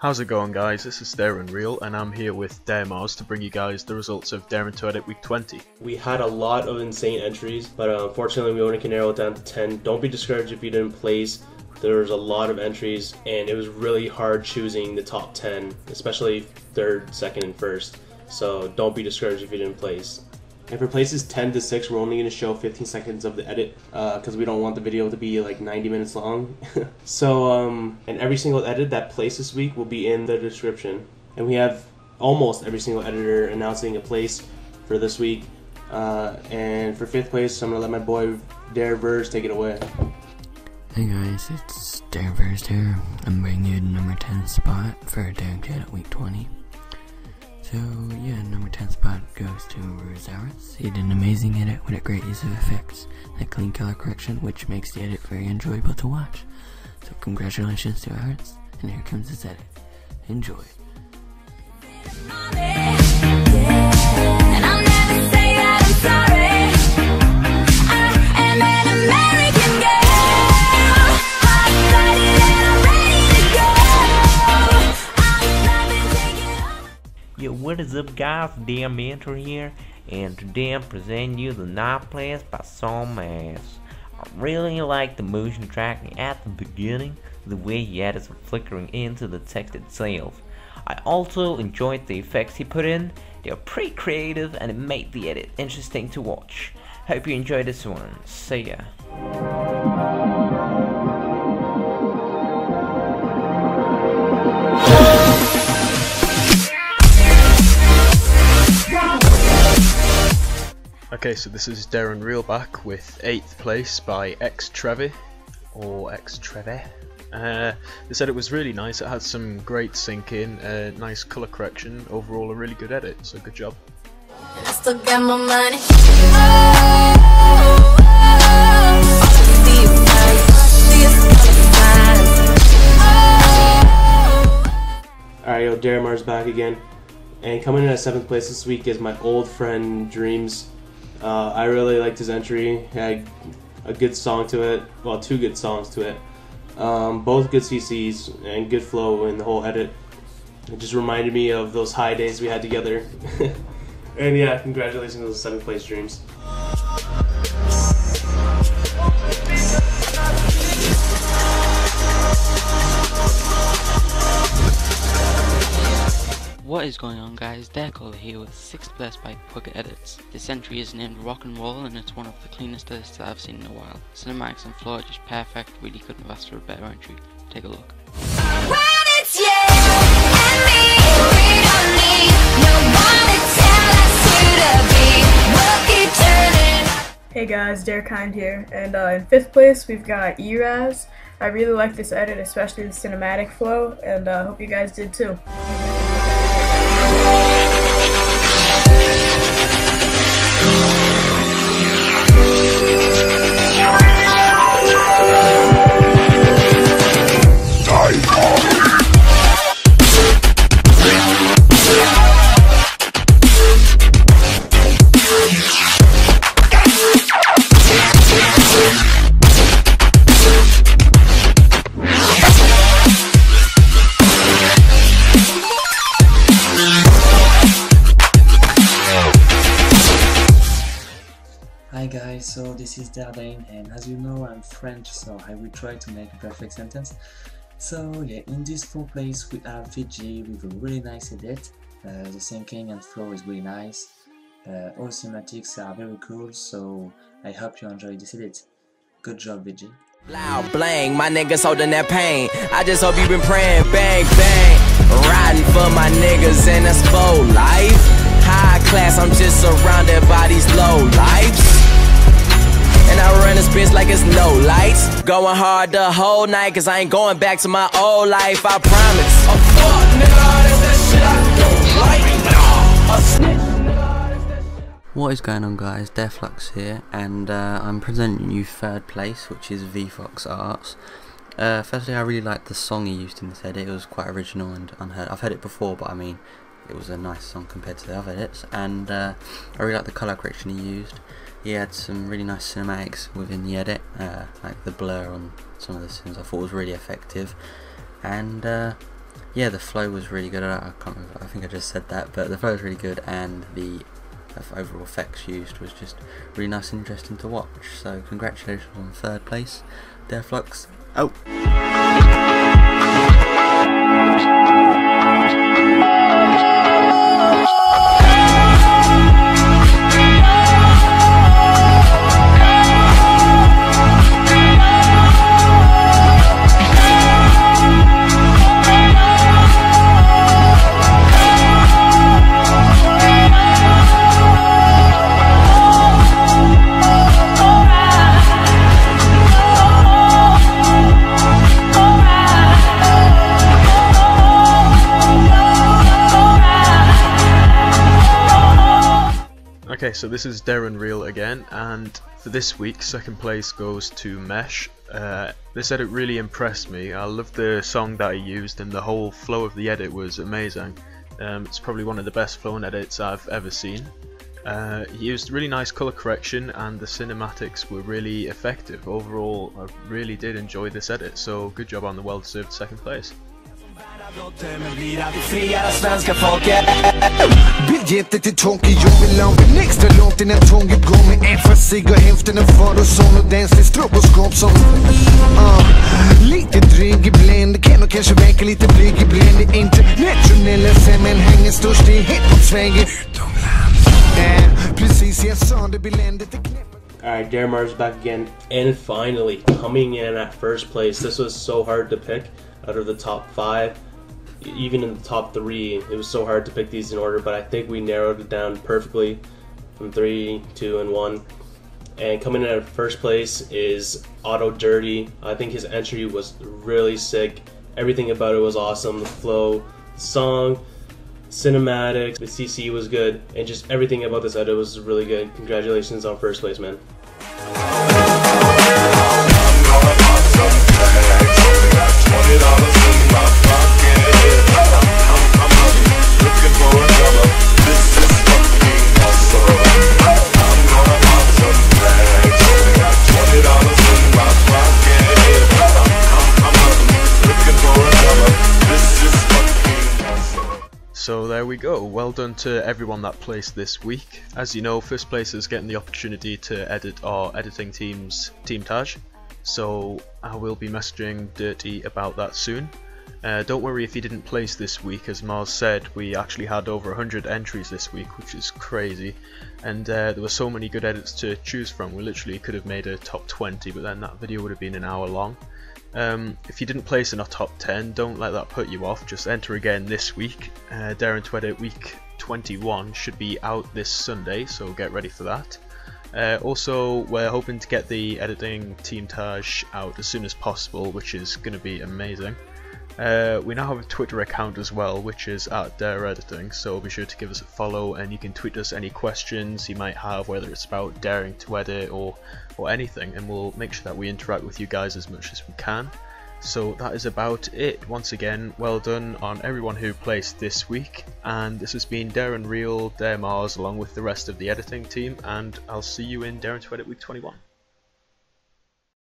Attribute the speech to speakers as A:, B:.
A: How's it going guys, this is Darren Real and I'm here with Mars to bring you guys the results of Daring to Edit Week 20.
B: We had a lot of insane entries, but uh, unfortunately we only can narrow it down to 10. Don't be discouraged if you didn't place. There was a lot of entries and it was really hard choosing the top 10, especially third, second, and first. So don't be discouraged if you didn't place. If it places 10 to 6, we're only going to show 15 seconds of the edit because uh, we don't want the video to be like 90 minutes long. so, um, and every single edit that plays this week will be in the description. And we have almost every single editor announcing a place for this week. Uh, and for fifth place, I'm going to let my boy Dare Verse take it away.
C: Hey guys, it's Dare Verse here. I'm bringing you the number 10 spot for Daring to Edit week 20. So yeah, number 10 spot goes to Rosaris. He did an amazing edit with a great use of effects and a clean color correction, which makes the edit very enjoyable to watch. So congratulations to Aris, and here comes his edit. Enjoy.
D: What is up guys, Damn Mentor here, and today I'm presenting you the Night Place by Mass. I really like the motion tracking at the beginning, the way he added some flickering into the text itself. I also enjoyed the effects he put in, they are pretty creative and it made the edit interesting to watch. Hope you enjoy this one, see ya.
A: Okay, so this is Darren Reelback with 8th place by X Trevi, or X Trevi. Uh, they said it was really nice, it had some great sync in, uh, nice colour correction, overall a really good edit, so good job.
B: Alright, yo, Dare Mars back again. And coming in at 7th place this week is my old friend Dreams uh, I really liked his entry. Had a good song to it. Well, two good songs to it. Um, both good CCs and good flow in the whole edit. It just reminded me of those high days we had together. and yeah, congratulations on the seventh place dreams.
E: What is going on guys, Deco here with 6th place by PugEdits. This entry is named Rock and Roll and it's one of the cleanest edits that I've seen in a while. Cinematics and flow are just perfect, really couldn't have asked for a better entry. Take a look.
F: Hey guys, Dare Kind here, and uh, in fifth place we've got Eraaz. I really like this edit, especially the cinematic flow, and I uh, hope you guys did too. Yeah.
G: So this is Dardane and as you know I'm French so I will try to make a perfect sentence. So yeah, in this fourth place we have VJ with a really nice edit, uh, the syncing and flow is really nice, uh, all cinematics are very cool so I hope you enjoy this edit. Good job VJ.
H: Loud blang, my niggas holding that pain. I just hope you been praying, bang, bang. Riding for my niggas and that's full life. High class, I'm just surrounded by these low lives. And I run this bitch like it's no lights. Going hard the whole night, cause I ain't going back to my old life, I promise. Oh fuck, nigga, that's that shit I
C: don't like. What is going on guys, Deflux here, and uh, I'm presenting you third place, which is VFox Arts. Uh, firstly, I really liked the song he used in this edit, it was quite original and unheard. I've heard it before, but I mean, it was a nice song compared to the other edits, and uh, I really like the colour correction he used he had some really nice cinematics within the edit, uh, like the blur on some of the scenes I thought was really effective, and uh,
I: yeah, the flow was really good. I, can't remember, I think I just said that, but the flow was really good, and the overall effects used was just really nice and interesting to watch. So congratulations on third place, Derflux. Oh.
A: Okay, so this is Darren Real again, and for this week, second place goes to Mesh. Uh, this edit really impressed me. I love the song that he used, and the whole flow of the edit was amazing. Um, it's probably one of the best flown edits I've ever seen. Uh, he used really nice colour correction, and the cinematics were really effective. Overall, I really did enjoy this edit, so good job on the well-deserved second place.
J: Biljetter till Tokyo vill ha en extra långt innan tåget går med en fast cigg och hälften en far och son och dans i stroboskop som uh, Lite dryg ibland, kan och kanske verka lite blyg ibland Internationella sammanhangen störst i hiphop-Sverige utomlands uh, Precis jag sa det, biländet är knäppt.
B: Alright, Darren Mars back again. And finally, coming in at first place. This was so hard to pick out of the top five even in the top three, it was so hard to pick these in order, but I think we narrowed it down perfectly from three, two, and one. And coming in at first place is Auto Dirty. I think his entry was really sick. Everything about it was awesome. The flow, the song, cinematics, the CC was good, and just everything about this edit was really good. Congratulations on first place, man.
A: Well done to everyone that placed this week. As you know, first place is getting the opportunity to edit our editing team's team Taj, so I will be messaging Dirty about that soon. Uh, don't worry if you didn't place this week, as Mars said, we actually had over 100 entries this week, which is crazy, and uh, there were so many good edits to choose from, we literally could have made a top 20, but then that video would have been an hour long. Um, if you didn't place in our top 10, don't let that put you off, just enter again this week. Uh, Daring to Edit week 21 should be out this Sunday, so get ready for that. Uh, also, we're hoping to get the editing Team Taj out as soon as possible, which is going to be amazing. Uh, we now have a Twitter account as well, which is at Dare Editing, so be sure to give us a follow and you can tweet us any questions you might have, whether it's about daring to edit or, or anything, and we'll make sure that we interact with you guys as much as we can. So that is about it. Once again, well done on everyone who placed this week, and this has been Darren Real, Dare Mars, along with the rest of the editing team, and I'll see you in Daring to Edit Week 21.